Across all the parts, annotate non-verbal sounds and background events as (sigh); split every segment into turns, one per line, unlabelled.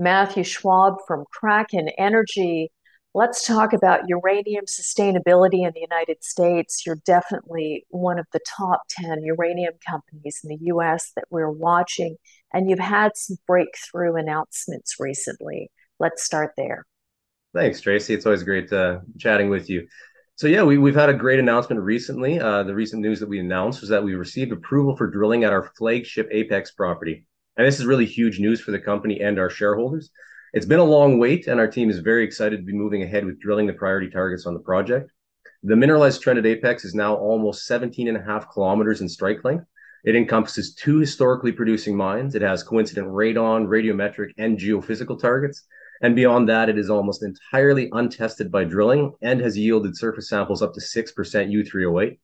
Matthew Schwab from Kraken Energy. Let's talk about uranium sustainability in the United States. You're definitely one of the top 10 uranium companies in the US that we're watching, and you've had some breakthrough announcements recently. Let's start there.
Thanks, Tracy. It's always great uh, chatting with you. So yeah, we, we've had a great announcement recently. Uh, the recent news that we announced was that we received approval for drilling at our flagship Apex property. And this is really huge news for the company and our shareholders. It's been a long wait, and our team is very excited to be moving ahead with drilling the priority targets on the project. The mineralized trend at Apex is now almost 17 and a half kilometers in strike length. It encompasses two historically producing mines. It has coincident radon, radiometric, and geophysical targets. And beyond that, it is almost entirely untested by drilling and has yielded surface samples up to 6% U3O8.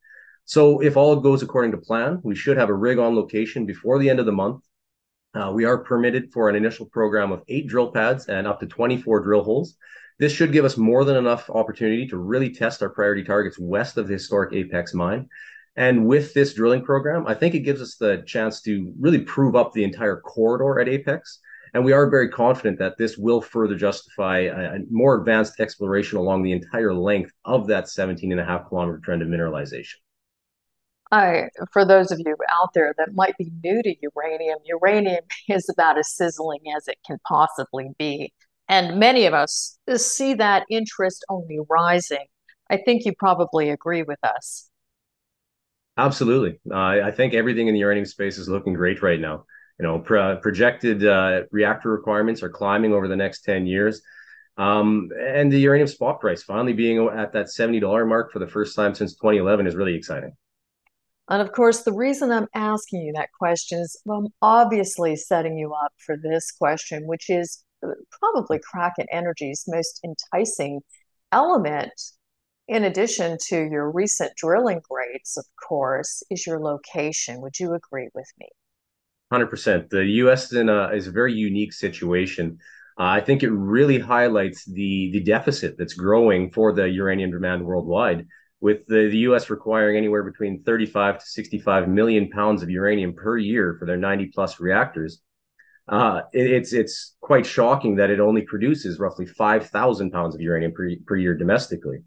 So if all goes according to plan, we should have a rig on location before the end of the month uh, we are permitted for an initial program of eight drill pads and up to 24 drill holes. This should give us more than enough opportunity to really test our priority targets west of the historic Apex mine. And with this drilling program, I think it gives us the chance to really prove up the entire corridor at Apex. And we are very confident that this will further justify a, a more advanced exploration along the entire length of that 17 and a half kilometer trend of mineralization.
I, for those of you out there that might be new to uranium, uranium (laughs) is about as sizzling as it can possibly be. And many of us see that interest only rising. I think you probably agree with us.
Absolutely. Uh, I think everything in the uranium space is looking great right now. You know, pro- projected uh, reactor requirements are climbing over the next 10 years. Um, and the uranium spot price finally being at that $70 mark for the first time since 2011 is really exciting.
And of course, the reason I'm asking you that question is well, I'm obviously setting you up for this question, which is uh, probably Kraken Energy's most enticing element, in addition to your recent drilling rates, of course, is your location. Would you agree with me?
100%. The U.S. is, in a, is a very unique situation. Uh, I think it really highlights the, the deficit that's growing for the uranium demand worldwide with the, the US requiring anywhere between 35 to 65 million pounds of uranium per year for their 90 plus reactors. Uh, it, it's it's quite shocking that it only produces roughly 5,000 pounds of uranium per, per year domestically.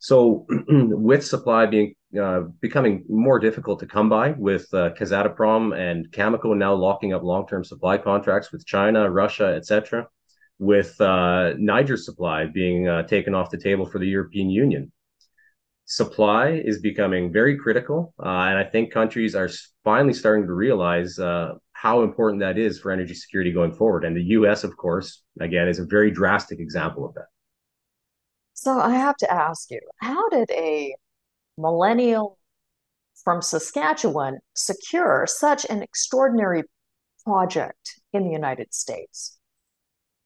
So, (clears throat) with supply being uh, becoming more difficult to come by, with uh, and Cameco now locking up long-term supply contracts with China, Russia, etc., with uh, Niger supply being uh, taken off the table for the European Union, supply is becoming very critical. Uh, and I think countries are finally starting to realize uh, how important that is for energy security going forward. And the US, of course, again, is a very drastic example of that.
So I have to ask you, how did a millennial from Saskatchewan secure such an extraordinary project in the United States?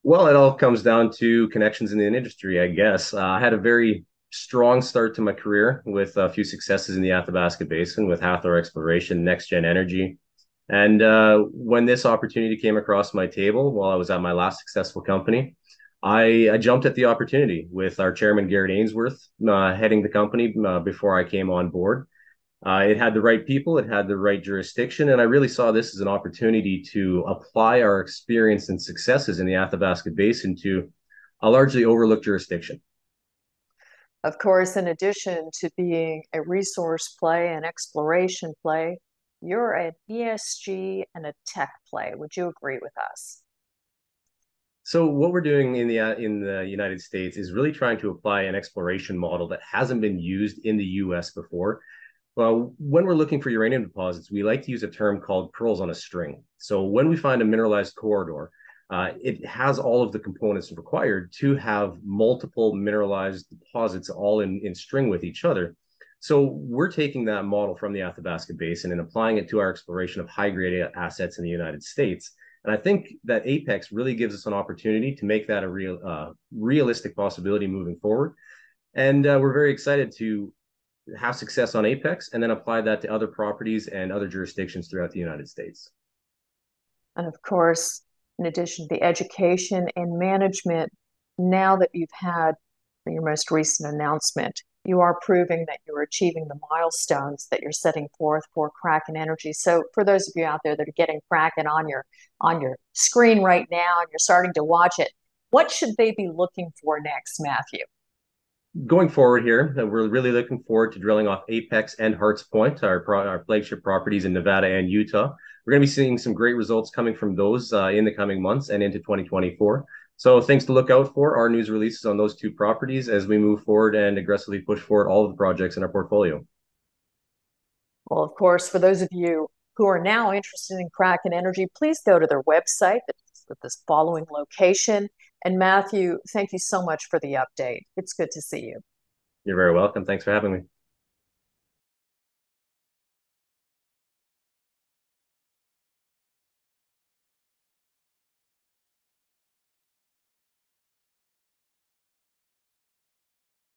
Well, it all comes down to connections in the industry, I guess. Uh, I had a very strong start to my career with a few successes in the Athabasca Basin with Hathor Exploration, NexGen Energy. And uh, when this opportunity came across my table while I was at my last successful company, I, I jumped at the opportunity with our chairman, Garrett Ainsworth, uh, heading the company uh, before I came on board. Uh, it had the right people, it had the right jurisdiction, and I really saw this as an opportunity to apply our experience and successes in the Athabasca Basin to a largely overlooked jurisdiction.
Of course, in addition to being a resource play and exploration play, you're an ESG and a tech play. Would you agree with us?
So what we're doing in the uh, in the United States is really trying to apply an exploration model that hasn't been used in the U.S. before. Well, when we're looking for uranium deposits, we like to use a term called pearls on a string. So when we find a mineralized corridor, uh, it has all of the components required to have multiple mineralized deposits all in, in string with each other. So we're taking that model from the Athabasca Basin and applying it to our exploration of high grade assets in the United States. And I think that Apex really gives us an opportunity to make that a real, uh, realistic possibility moving forward. And uh, we're very excited to have success on Apex and then apply that to other properties and other jurisdictions throughout the United States.
And of course, in addition to the education and management, now that you've had your most recent announcement, you are proving that you're achieving the milestones that you're setting forth for Kraken Energy. So for those of you out there that are getting Kraken on your on your screen right now and you're starting to watch it, what should they be looking for next, Matthew?
Going forward here, we're really looking forward to drilling off Apex and Harts Point, our, our flagship properties in Nevada and Utah. We're going to be seeing some great results coming from those uh, in the coming months and into 2024. So things to look out for are news releases on those two properties as we move forward and aggressively push forward all of the projects in our portfolio.
Well, of course, for those of you who are now interested in Kraken Energy, please go to their website at this following location. And Matthew, thank you so much for the update. It's good to see you.
You're very welcome. Thanks for having me.